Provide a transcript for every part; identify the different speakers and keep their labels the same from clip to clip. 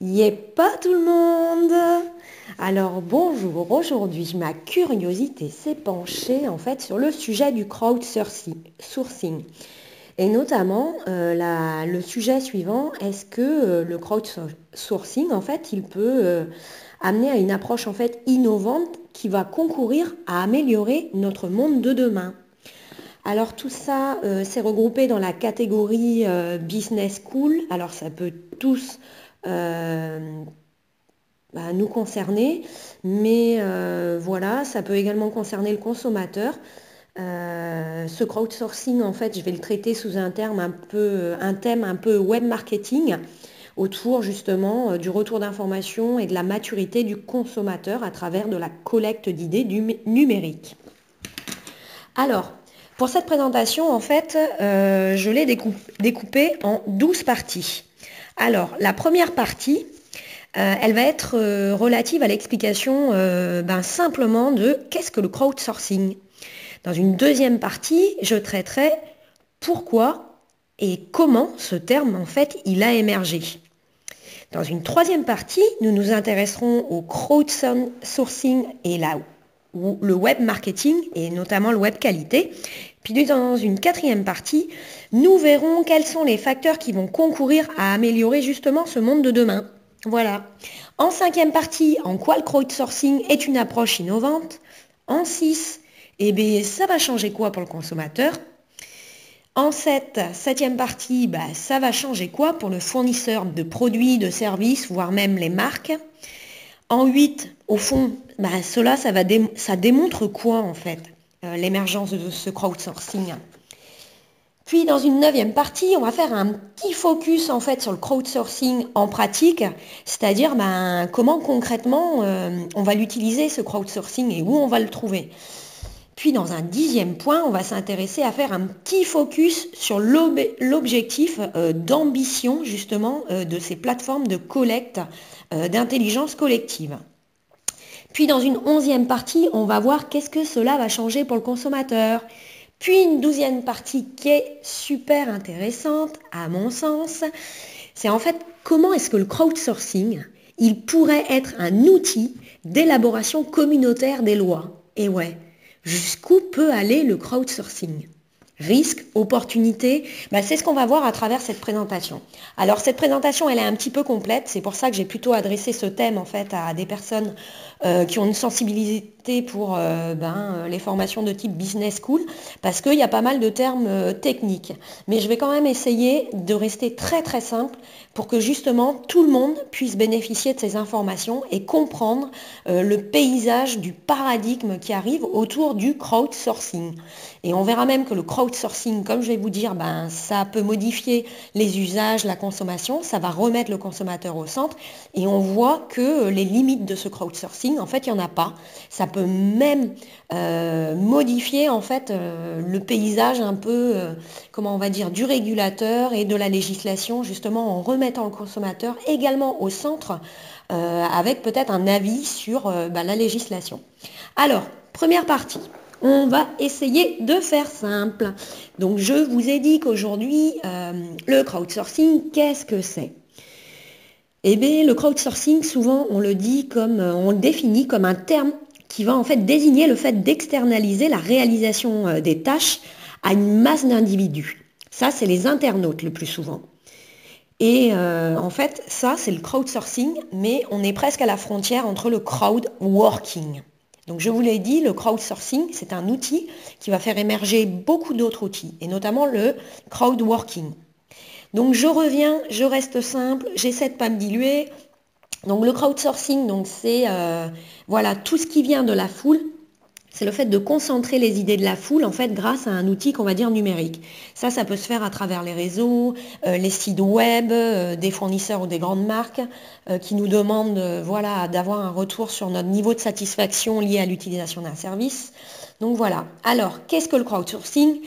Speaker 1: Yé pas tout le monde Alors bonjour, aujourd'hui ma curiosité s'est penchée en fait sur le sujet du crowdsourcing. Et notamment euh, le sujet suivant, est-ce que euh, le crowdsourcing en fait il peut euh, amener à une approche en fait innovante qui va concourir à améliorer notre monde de demain? Alors tout ça, c'est regroupé dans la catégorie business school. Alors ça peut tous euh, bah, nous concerner, mais euh, voilà, ça peut également concerner le consommateur. Euh, ce crowdsourcing, en fait, je vais le traiter sous un terme un peu, un thème un peu web marketing autour justement du retour d'informations et de la maturité du consommateur à travers de la collecte d'idées du numérique. Alors, pour cette présentation, en fait, je l'ai découpée en 12 parties. Alors, la première partie, euh, elle va être euh, relative à l'explication euh, ben, simplement de qu'est-ce que le crowdsourcing. Dans une deuxième partie, je traiterai pourquoi et comment ce terme, en fait, il a émergé. Dans une troisième partie, nous nous intéresserons au crowdsourcing et le web marketing et notamment le web qualité. Puis dans une quatrième partie, nous verrons quels sont les facteurs qui vont concourir à améliorer justement ce monde de demain. Voilà. En cinquième partie, en quoi le crowdsourcing est une approche innovante? En six, eh bien, ça va changer quoi pour le consommateur? En sept, septième partie, bah, ça va changer quoi pour le fournisseur de produits, de services, voire même les marques? En huit, au fond, bah, cela, ça, va ça démontre quoi en fait euh, L'émergence de ce crowdsourcing? Puis dans une neuvième partie, on va faire un petit focus en fait sur le crowdsourcing en pratique, c'est-à-dire ben, comment concrètement euh, on va l'utiliser ce crowdsourcing et où on va le trouver? Puis dans un dixième point, on va s'intéresser à faire un petit focus sur l'objectif euh, d'ambition justement de ces plateformes de collecte d'intelligence collective. Puis dans une onzième partie, on va voir qu'est-ce que cela va changer pour le consommateur. Puis une douzième partie qui est super intéressante, à mon sens, c'est en fait comment est-ce que le crowdsourcing, il pourrait être un outil d'élaboration communautaire des lois. Et ouais, jusqu'où peut aller le crowdsourcing? Risque, opportunité, bah, c'est ce qu'on va voir à travers cette présentation. Alors cette présentation, elle est un petit peu complète, c'est pour ça que j'ai plutôt adressé ce thème en fait à des personnes euh, qui ont une sensibilité pour euh, ben, euh, les formations de type business school, parce qu'il y a pas mal de termes techniques. Mais je vais quand même essayer de rester très très simple pour que justement tout le monde puisse bénéficier de ces informations et comprendre le paysage du paradigme qui arrive autour du crowdsourcing. Et on verra même que le crowdsourcing, comme je vais vous dire, ben, ça peut modifier les usages, la consommation, ça va remettre le consommateur au centre. Et on voit que les limites de ce crowdsourcing en fait, il n'y en a pas. Ça peut même euh, modifier en fait euh, le paysage un peu, euh, comment on va dire, du régulateur et de la législation, justement en remettant le consommateur également au centre, avec peut-être un avis sur bah, la législation. Alors, première partie. On va essayer de faire simple. Donc je vous ai dit qu'aujourd'hui, le crowdsourcing, qu'est-ce que c'est? Eh bien, le crowdsourcing, souvent, on le dit comme, euh, on le définit comme un terme qui va en fait désigner le fait d'externaliser la réalisation euh, des tâches à une masse d'individus. Ça, c'est les internautes le plus souvent. Et euh, en fait, ça, c'est le crowdsourcing, mais on est presque à la frontière entre le crowdworking. Donc je vous l'ai dit, le crowdsourcing, c'est un outil qui va faire émerger beaucoup d'autres outils, et notamment le crowdworking. Donc je reviens, je reste simple, j'essaie de ne pas me diluer. Donc le crowdsourcing, donc c'est euh, voilà tout ce qui vient de la foule. C'est le fait de concentrer les idées de la foule en fait grâce à un outil qu'on va dire numérique. Ça, ça peut se faire à travers les réseaux, euh, les sites web, euh, des fournisseurs ou des grandes marques qui nous demandent voilà d'avoir un retour sur notre niveau de satisfaction lié à l'utilisation d'un service. Donc voilà. Alors, qu'est-ce que le crowdsourcing?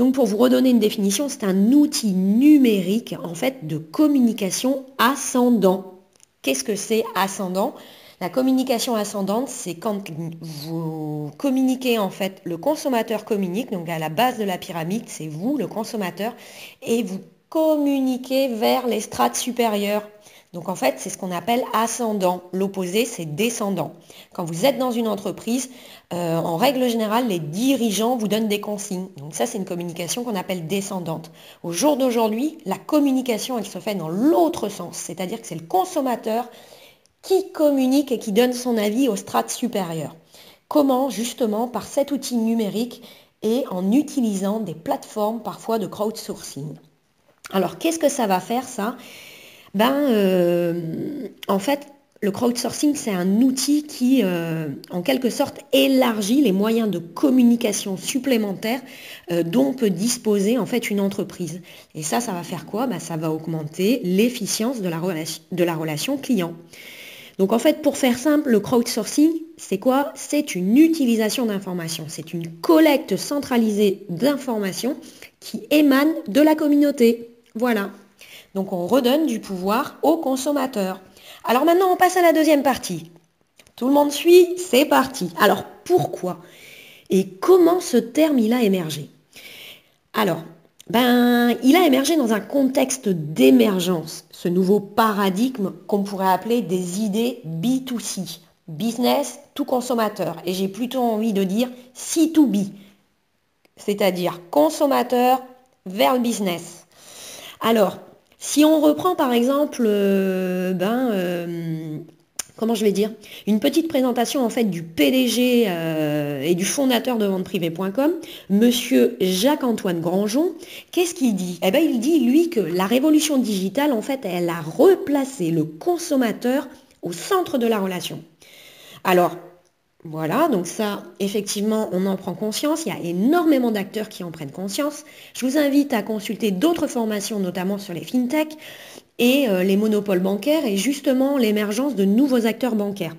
Speaker 1: Donc pour vous redonner une définition, c'est un outil numérique en fait de communication ascendant. Qu'est-ce que c'est ascendant? La communication ascendante, c'est quand vous communiquez en fait, le consommateur communique, donc à la base de la pyramide, c'est vous, le consommateur, et vous communiquer vers les strates supérieures. Donc en fait, c'est ce qu'on appelle ascendant. L'opposé, c'est descendant. Quand vous êtes dans une entreprise, euh, en règle générale, les dirigeants vous donnent des consignes. Donc ça, c'est une communication qu'on appelle descendante. Au jour d'aujourd'hui, la communication, elle se fait dans l'autre sens. C'est-à-dire que c'est le consommateur qui communique et qui donne son avis aux strates supérieures. Comment? Justement par cet outil numérique et en utilisant des plateformes parfois de crowdsourcing. Alors qu'est-ce que ça va faire ça? Ben euh, en fait le crowdsourcing c'est un outil qui euh, en quelque sorte élargit les moyens de communication supplémentaires euh, dont peut disposer en fait une entreprise. Et ça ça va faire quoi? Ben, Ça va augmenter l'efficience de la relation client. Donc en fait, pour faire simple, le crowdsourcing, c'est quoi? C'est une utilisation d'informations, c'est une collecte centralisée d'informations qui émane de la communauté. Voilà. Donc on redonne du pouvoir aux consommateurs. Alors maintenant, on passe à la deuxième partie. Tout le monde suit C'est parti. Alors pourquoi Et comment ce terme il a émergé? Alors, ben, il a émergé dans un contexte d'émergence, ce nouveau paradigme qu'on pourrait appeler des idées B2C, business to consommateur. Et j'ai plutôt envie de dire C2B, c'est-à-dire consommateur vers le business. Alors, si on reprend par exemple euh, ben, euh, comment je vais dire, une petite présentation en fait du PDG euh, et du fondateur de venteprivée.com, monsieur Jacques-Antoine Grangeon. Qu'est-ce qu'il dit? Eh bien, il dit, lui, que la révolution digitale, en fait, elle a replacé le consommateur au centre de la relation. Alors, voilà, donc ça, effectivement, on en prend conscience. Il y a énormément d'acteurs qui en prennent conscience. Je vous invite à consulter d'autres formations, notamment sur les fintechs et euh, les monopoles bancaires et justement l'émergence de nouveaux acteurs bancaires.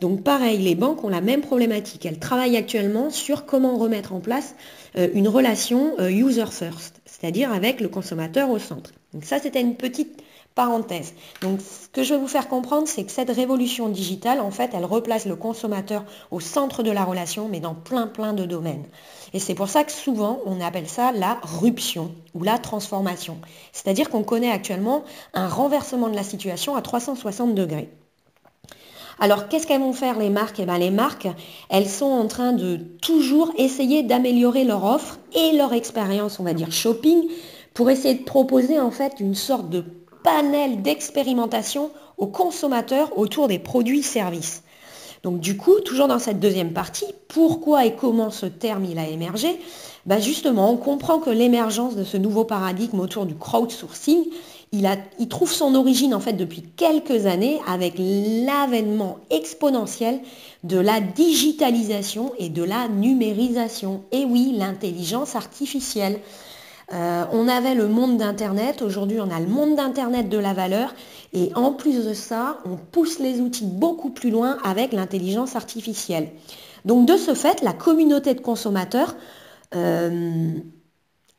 Speaker 1: Donc pareil, les banques ont la même problématique. Elles travaillent actuellement sur comment remettre en place euh, une relation euh, user first, c'est-à-dire avec le consommateur au centre. Donc ça, c'était une petite parenthèse. Donc ce que je veux vous faire comprendre, c'est que cette révolution digitale, en fait, elle replace le consommateur au centre de la relation, mais dans plein plein de domaines. Et c'est pour ça que souvent, on appelle ça la ruption ou la transformation. C'est-à-dire qu'on connaît actuellement un renversement de la situation à 360 degrés. Alors, qu'est-ce qu'elles vont faire les marques? Eh bien, les marques, elles sont en train de toujours essayer d'améliorer leur offre et leur expérience, on va dire shopping, pour essayer de proposer en fait une sorte de panel d'expérimentation aux consommateurs autour des produits-services. Donc du coup, toujours dans cette deuxième partie, pourquoi et comment ce terme il a émergé? Ben Justement, on comprend que l'émergence de ce nouveau paradigme autour du crowdsourcing, il, a, il trouve son origine en fait depuis quelques années avec l'avènement exponentiel de la digitalisation et de la numérisation. Et oui, l'intelligence artificielle. Euh, on avait le monde d'Internet, aujourd'hui on a le monde d'Internet de la valeur, et en plus de ça, on pousse les outils beaucoup plus loin avec l'intelligence artificielle. Donc de ce fait, la communauté de consommateurs, euh,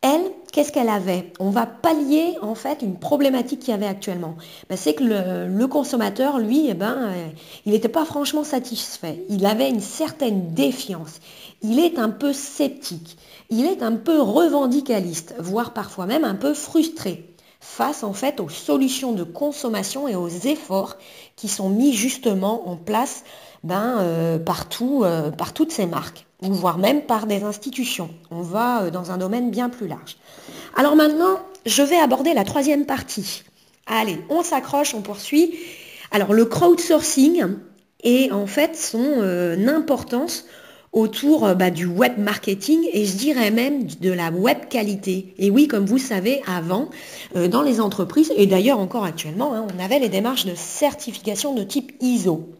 Speaker 1: elle, qu'est-ce qu'elle avait? On va pallier en fait une problématique qu'il y avait actuellement. Ben, c'est que le, consommateur, lui, eh ben, euh, il n'était pas franchement satisfait. Il avait une certaine défiance. Il est un peu sceptique il est un peu revendicaliste, voire parfois même un peu frustré face en fait aux solutions de consommation et aux efforts qui sont mis justement en place ben, euh, partout, euh, par toutes ces marques, ou voire même par des institutions. On va euh, dans un domaine bien plus large. Alors maintenant, je vais aborder la troisième partie. Allez, on s'accroche, on poursuit. Alors le crowdsourcing et en fait son importance autour euh, bah, du web marketing et je dirais même de la web qualité. Et oui, comme vous savez, avant, euh, dans les entreprises, et d'ailleurs encore actuellement, hein, on avait les démarches de certification de type ISO.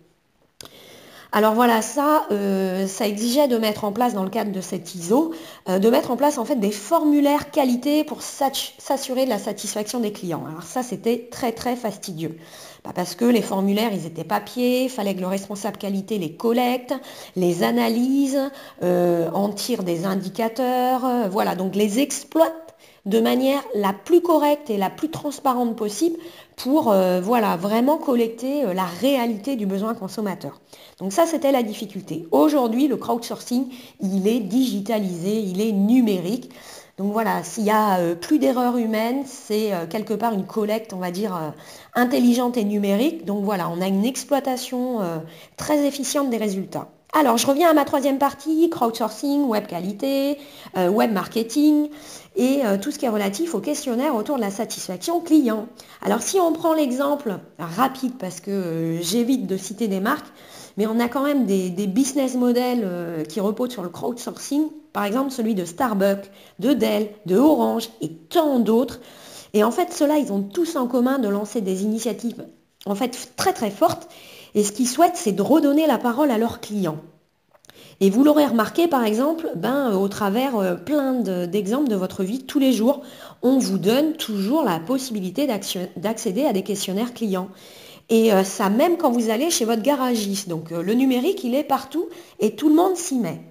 Speaker 1: Alors voilà, ça, euh, ça exigeait de mettre en place, dans le cadre de cette ISO, de mettre en place en fait des formulaires qualité pour s'assurer de la satisfaction des clients. Alors ça, c'était très très fastidieux. Bah, parce que les formulaires, ils étaient papier, il fallait que le responsable qualité les collecte, les analyse, euh, en tire des indicateurs, euh, voilà, donc les exploite de manière la plus correcte et la plus transparente possible pour euh, voilà, vraiment collecter la réalité du besoin consommateur. Donc ça, c'était la difficulté. Aujourd'hui, le crowdsourcing, il est digitalisé, il est numérique. Donc voilà, s'il y a euh, plus d'erreurs humaines, c'est euh, quelque part une collecte, on va dire, euh, intelligente et numérique. Donc voilà, on a une exploitation très efficiente des résultats. Alors, je reviens à ma troisième partie, crowdsourcing, web qualité, web marketing et tout ce qui est relatif au questionnaire autour de la satisfaction client. Alors, si on prend l'exemple rapide, parce que j'évite de citer des marques, mais on a quand même des, business models qui reposent sur le crowdsourcing, par exemple celui de Starbucks, de Dell, de Orange et tant d'autres. Et en fait, ceux-là, ils ont tous en commun de lancer des initiatives en fait très très fortes. Et ce qu'ils souhaitent, c'est de redonner la parole à leurs clients. Et vous l'aurez remarqué, par exemple, ben, au travers euh, plein d'exemples de votre vie tous les jours, on vous donne toujours la possibilité d'accéder à des questionnaires clients. Et euh, ça même quand vous allez chez votre garagiste. Donc euh, le numérique, il est partout et tout le monde s'y met.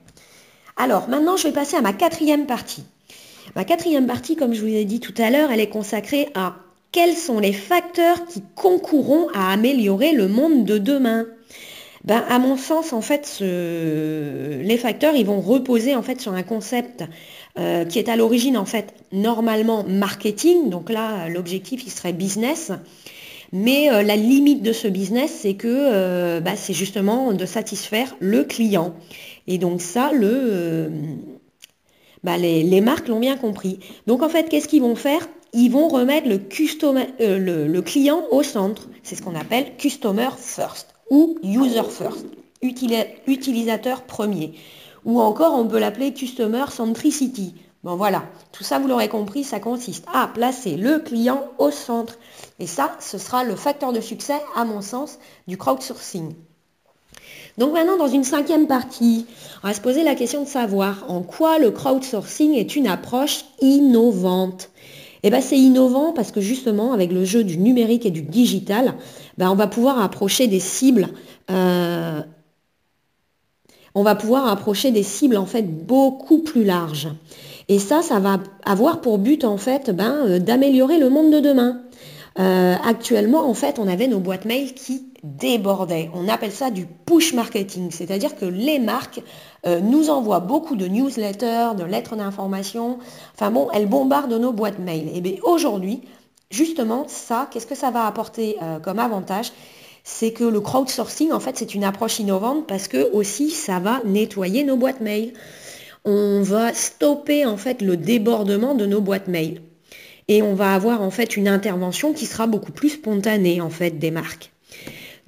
Speaker 1: Alors maintenant, je vais passer à ma quatrième partie. Ma quatrième partie, comme je vous l'ai dit tout à l'heure, elle est consacrée à quels sont les facteurs qui concourront à améliorer le monde de demain ben, à mon sens, en fait, les facteurs, ils vont reposer en fait sur un concept euh, qui est à l'origine, en fait, normalement marketing. Donc là, l'objectif, il serait business. Mais euh, la limite de ce business, c'est que euh, bah, c'est justement de satisfaire le client. Et donc ça, euh, bah, les, marques l'ont bien compris. Donc en fait, qu'est-ce qu'ils vont faire? Ils vont remettre le, le, client au centre. C'est ce qu'on appelle Customer First ou User First, utilisateur premier. Ou encore, on peut l'appeler Customer Centricity. Bon voilà, tout ça vous l'aurez compris, ça consiste à placer le client au centre. Et ça, ce sera le facteur de succès, à mon sens, du crowdsourcing. Donc maintenant, dans une cinquième partie, on va se poser la question de savoir en quoi le crowdsourcing est une approche innovante. Eh bien, c'est innovant parce que justement, avec le jeu du numérique et du digital, ben, on va pouvoir approcher des cibles. Euh, on va pouvoir approcher des cibles en fait beaucoup plus larges. Et ça, ça va avoir pour but en fait ben, euh, d'améliorer le monde de demain. Euh, actuellement, en fait, on avait nos boîtes mail qui débordaient. On appelle ça du push marketing, c'est-à-dire que les marques euh, nous envoient beaucoup de newsletters, de lettres d'information. Enfin bon, elles bombardent nos boîtes mail. Et bien aujourd'hui, justement, ça, qu'est-ce que ça va apporter comme avantage? C'est que le crowdsourcing, en fait, c'est une approche innovante parce que aussi, ça va nettoyer nos boîtes mail on va stopper en fait le débordement de nos boîtes mail. Et on va avoir en fait une intervention qui sera beaucoup plus spontanée en fait des marques.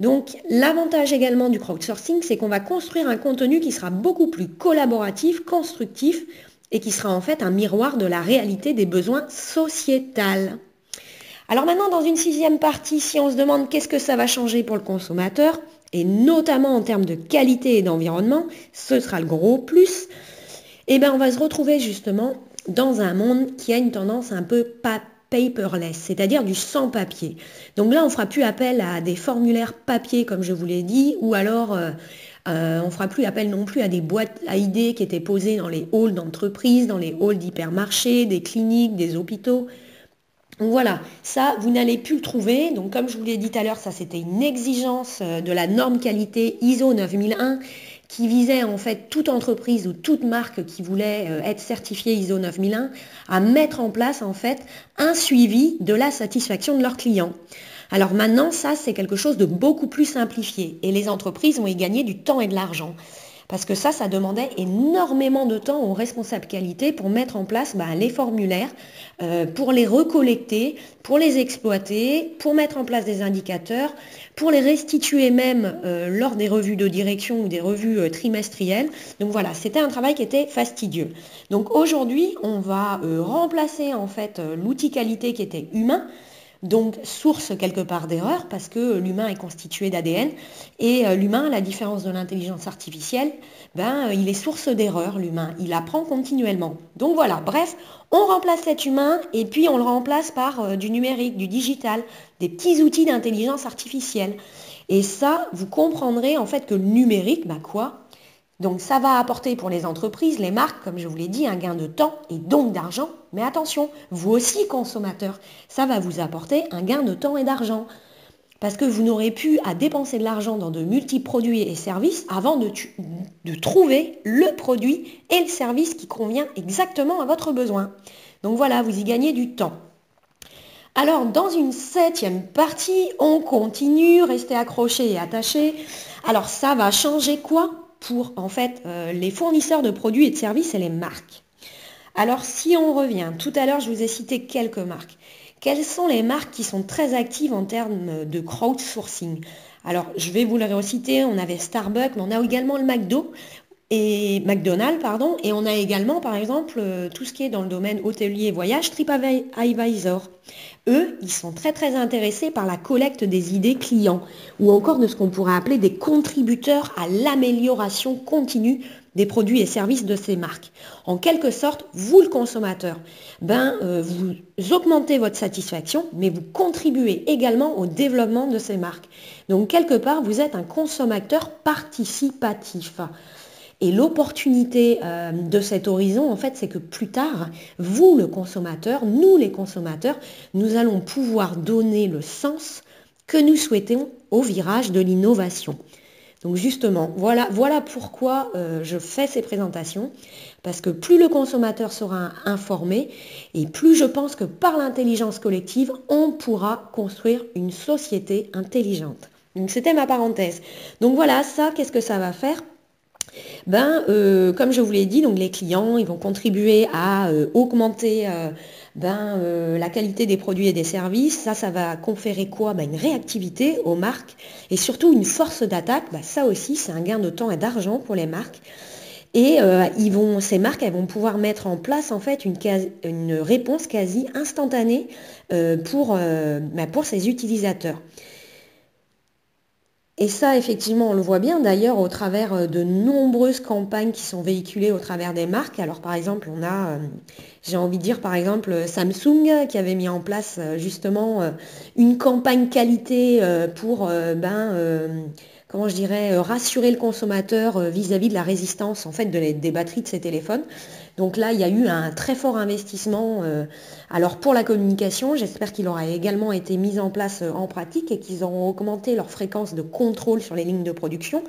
Speaker 1: Donc l'avantage également du crowdsourcing, c'est qu'on va construire un contenu qui sera beaucoup plus collaboratif, constructif et qui sera en fait un miroir de la réalité des besoins sociétals. Alors maintenant, dans une sixième partie, si on se demande qu'est-ce que ça va changer pour le consommateur, et notamment en termes de qualité et d'environnement, ce sera le gros plus eh bien, on va se retrouver justement dans un monde qui a une tendance un peu paperless, c'est-à-dire du sans papier. Donc là, on ne fera plus appel à des formulaires papier, comme je vous l'ai dit, ou alors euh, euh, on ne fera plus appel non plus à des boîtes à idées qui étaient posées dans les halls d'entreprise, dans les halls d'hypermarchés, des cliniques, des hôpitaux. Donc voilà, ça, vous n'allez plus le trouver. Donc comme je vous l'ai dit tout à l'heure, ça c'était une exigence euh, de la norme qualité ISO 9001 qui visait en fait toute entreprise ou toute marque qui voulait euh, être certifiée ISO 9001 à mettre en place en fait un suivi de la satisfaction de leurs clients. Alors maintenant, ça, c'est quelque chose de beaucoup plus simplifié et les entreprises vont y gagner du temps et de l'argent. Parce que ça, ça demandait énormément de temps aux responsables qualité pour mettre en place bah, les formulaires, euh, pour les recollecter, pour les exploiter, pour mettre en place des indicateurs, pour les restituer même euh, lors des revues de direction ou des revues euh, trimestrielles. Donc voilà, c'était un travail qui était fastidieux. Donc aujourd'hui, on va remplacer en fait l'outil qualité qui était humain donc source quelque part d'erreur parce que l'humain est constitué d'ADN et euh, l'humain, à la différence de l'intelligence artificielle, ben, euh, il est source d'erreur, l'humain. Il apprend continuellement. Donc voilà, bref, on remplace cet humain et puis on le remplace par euh, du numérique, du digital, des petits outils d'intelligence artificielle. Et ça, vous comprendrez en fait que le numérique, ben quoi? Donc ça va apporter pour les entreprises, les marques, comme je vous l'ai dit, un gain de temps et donc d'argent. Mais attention, vous aussi consommateurs, ça va vous apporter un gain de temps et d'argent. parce que vous n'aurez plus à dépenser de l'argent dans de multiples produits et services avant de, trouver le produit et le service qui convient exactement à votre besoin. Donc voilà, vous y gagnez du temps. Alors dans une septième partie, on continue, restez accrochés et attachés. Alors ça va changer quoi? Pour en fait euh, les fournisseurs de produits et de services et les marques Alors si on revient, tout à l'heure je vous ai cité quelques marques. Quelles sont les marques qui sont très actives en termes de crowdsourcing? Alors, je vais vous les reciter. On avait Starbucks, mais on a également le McDo et McDonald's, pardon, et on a également, par exemple, euh, tout ce qui est dans le domaine hôtelier et voyage, TripAdvisor. Eux, ils sont très très intéressés par la collecte des idées clients, ou encore de ce qu'on pourrait appeler des contributeurs à l'amélioration continue des produits et services de ces marques. En quelque sorte, vous le consommateur, ben, euh, vous augmentez votre satisfaction, mais vous contribuez également au développement de ces marques. Donc quelque part, vous êtes un consommateur participatif. Et l'opportunité euh, de cet horizon, en fait, c'est que plus tard, vous, le consommateur, nous, les consommateurs, nous allons pouvoir donner le sens que nous souhaitons au virage de l'innovation. Donc justement, voilà, voilà pourquoi euh, je fais ces présentations, parce que plus le consommateur sera informé, et plus je pense que par l'intelligence collective, on pourra construire une société intelligente. Donc c'était ma parenthèse. Donc voilà, ça, qu'est-ce que ça va faire? Ben, euh, comme je vous l'ai dit, donc les clients, ils vont contribuer à euh, augmenter ben, euh, la qualité des produits et des services. Ça, ça va conférer quoi? Ben, Une réactivité aux marques et surtout une force d'attaque. Ben, ça aussi, c'est un gain de temps et d'argent pour les marques. Et ils vont, ces marques, elles vont pouvoir mettre en place en fait une, une réponse quasi instantanée pour, ben, pour ces utilisateurs. Et ça, effectivement, on le voit bien d'ailleurs au travers euh, de nombreuses campagnes qui sont véhiculées au travers des marques. Alors par exemple, on a, euh, j'ai envie de dire par exemple Samsung qui avait mis en place euh, justement une campagne qualité pour ben, comment je dirais, rassurer le consommateur vis-à-vis de la résistance en fait des batteries de ses téléphones. Donc là, il y a eu un très fort investissement. Euh, alors pour la communication, j'espère qu'il aura également été mis en place euh, en pratique et qu'ils auront augmenté leur fréquence de contrôle sur les lignes de production.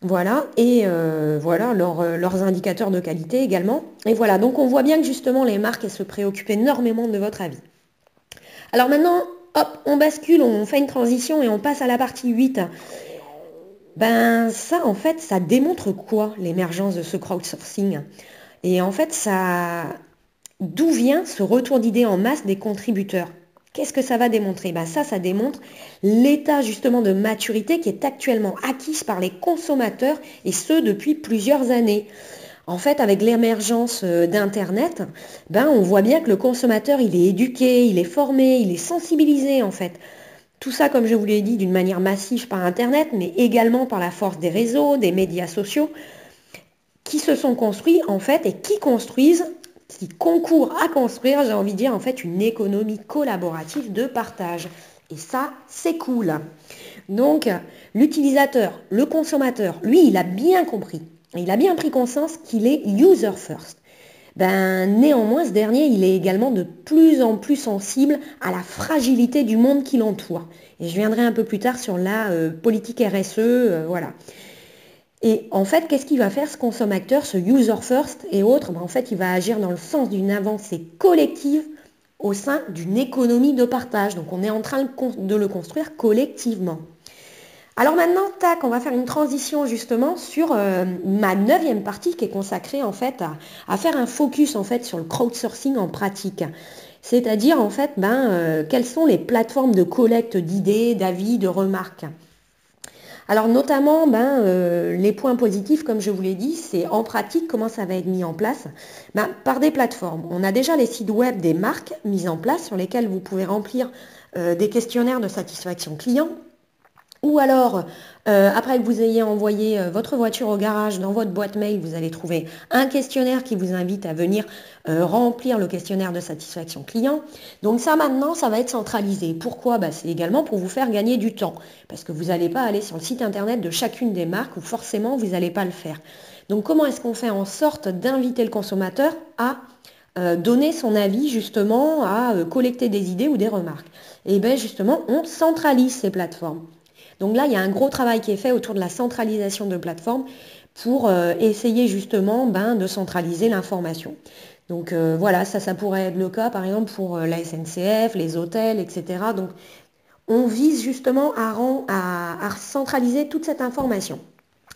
Speaker 1: Voilà, et euh, voilà leurs indicateurs de qualité également. Et voilà, donc on voit bien que justement les marques, se préoccupent énormément de votre avis. Alors maintenant, hop, on bascule, on fait une transition et on passe à la partie 8. Ben ça, en fait, ça démontre quoi l'émergence de ce crowdsourcing? Et en fait, d'où vient ce retour d'idées en masse des contributeurs? Qu'est-ce que ça va démontrer? Ben Ça, ça démontre l'état justement de maturité qui est actuellement acquise par les consommateurs et ce depuis plusieurs années. En fait, avec l'émergence euh, d'Internet, ben, on voit bien que le consommateur, il est éduqué, il est formé, il est sensibilisé en fait. Tout ça, comme je vous l'ai dit, d'une manière massive par Internet, mais également par la force des réseaux, des médias sociaux qui se sont construits en fait et qui construisent, qui concourent à construire, j'ai envie de dire en fait une économie collaborative de partage. Et ça, c'est cool. Donc, l'utilisateur, le consommateur, lui, il a bien compris. Il a bien pris conscience qu'il est user first. Ben, néanmoins, ce dernier, il est également de plus en plus sensible à la fragilité du monde qui l'entoure. Et je viendrai un peu plus tard sur la euh, politique RSE, euh, voilà. Et en fait, qu'est-ce qu'il va faire ce consommateur, ce user first et autres? Ben, En fait, il va agir dans le sens d'une avancée collective au sein d'une économie de partage. Donc on est en train de le construire collectivement. Alors maintenant, tac, on va faire une transition justement sur euh, ma neuvième partie qui est consacrée en fait à, faire un focus en fait sur le crowdsourcing en pratique. C'est-à-dire en fait, ben, euh, quelles sont les plateformes de collecte d'idées, d'avis, de remarques? Alors notamment, ben, euh, les points positifs, comme je vous l'ai dit, c'est en pratique comment ça va être mis en place ben, par des plateformes. On a déjà les sites web des marques mis en place sur lesquels vous pouvez remplir euh, des questionnaires de satisfaction client ou alors, euh, après que vous ayez envoyé euh, votre voiture au garage dans votre boîte mail, vous allez trouver un questionnaire qui vous invite à venir euh, remplir le questionnaire de satisfaction client. Donc ça maintenant, ça va être centralisé. Pourquoi? Bah, C'est également pour vous faire gagner du temps. Parce que vous n'allez pas aller sur le site internet de chacune des marques ou forcément vous n'allez pas le faire. Donc comment est-ce qu'on fait en sorte d'inviter le consommateur à donner son avis justement à collecter des idées ou des remarques? Et bien justement, on centralise ces plateformes. Donc là, il y a un gros travail qui est fait autour de la centralisation de plateformes pour essayer justement ben, de centraliser l'information. Donc voilà, ça, ça pourrait être le cas par exemple pour la SNCF, les hôtels, etc. Donc on vise justement à, centraliser toute cette information.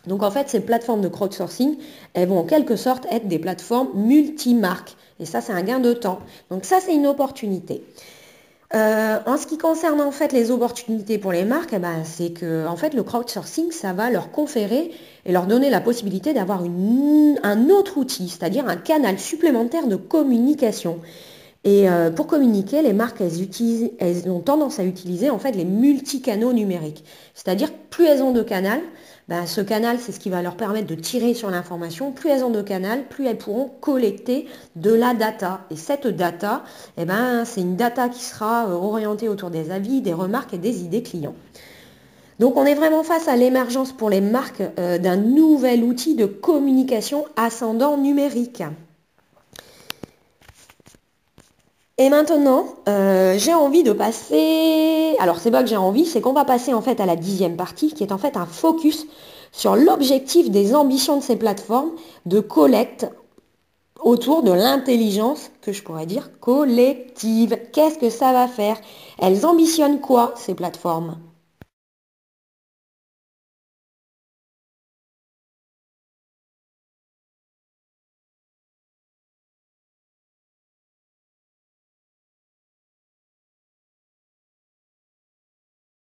Speaker 1: Donc en fait, ces plateformes de crowdsourcing, elles vont en quelque sorte être des plateformes multimarques. Et ça, c'est un gain de temps. Donc ça, c'est une opportunité. Euh, en ce qui concerne en fait les opportunités pour les marques, eh ben, c'est que le crowdsourcing, ça va leur conférer et leur donner la possibilité d'avoir un autre outil, c'est-à-dire un canal supplémentaire de communication. Et euh, pour communiquer, les marques, elles, ont tendance à utiliser en fait les multicanaux numériques. C'est-à-dire plus elles ont de canal, ben, ce canal, c'est ce qui va leur permettre de tirer sur l'information. Plus elles ont de canal, plus elles pourront collecter de la data. Et cette data, eh ben, c'est une data qui sera euh, orientée autour des avis, des remarques et des idées clients. Donc on est vraiment face à l'émergence pour les marques euh, d'un nouvel outil de communication ascendant numérique. Et maintenant, euh, j'ai envie de passer. Alors, c'est pas que j'ai envie, c'est qu'on va passer en fait à la dixième partie, qui est en fait un focus sur l'objectif des ambitions de ces plateformes de collecte autour de l'intelligence, que je pourrais dire collective. Qu'est-ce que ça va faire? Elles ambitionnent quoi, ces plateformes?